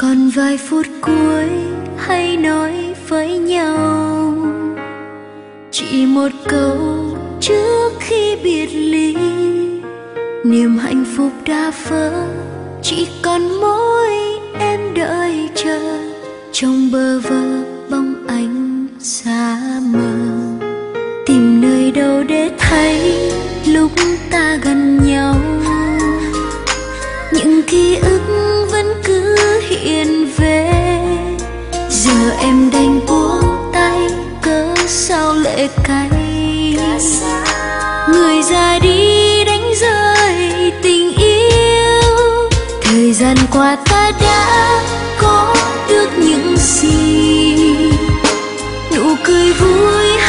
còn vài phút cuối, hãy nói với nhau. Chỉ một câu trước khi biệt ly. Niềm hạnh phúc đã vỡ chỉ còn mỗi em đợi chờ. Trong bơ vơ bóng ánh xa mờ. Tìm nơi đâu để thấy lúc ta gần nhau. Những ký ức yên về. Giờ em đành buông tay, cớ sao lệ cay? Người ra đi đánh rơi tình yêu. Thời gian qua ta đã có được những gì? Nụ cười vui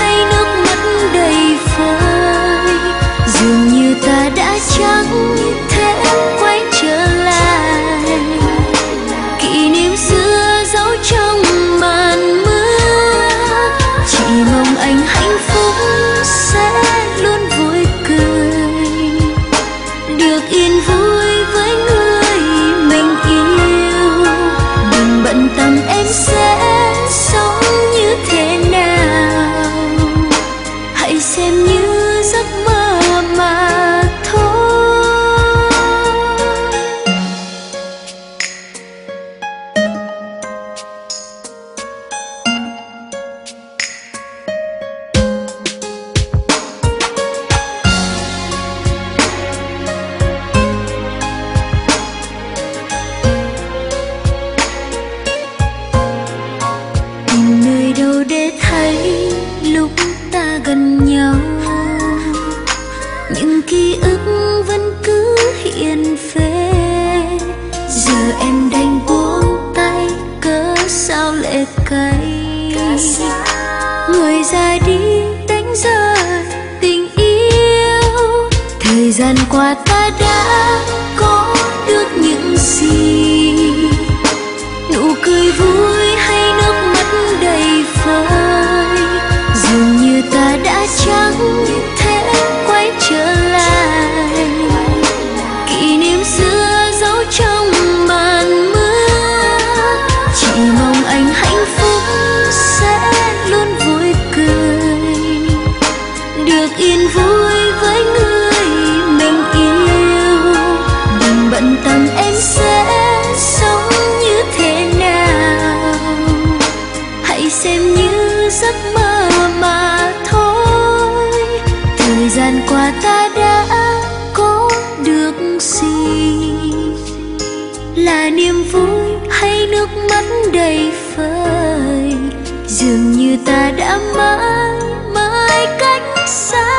sao lệ cay? Người ra đi đánh rơi tình yêu. Thời gian qua ta đã có được những gì? Nụ cười vui được yên vui với người mình yêu. Đừng bận tâm em sẽ sống như thế nào. Hãy xem như giấc mơ mà thôi. Thời gian qua ta đã có được gì? Là niềm vui hay nước mắt đầy vơi dường như ta đã mãi sun.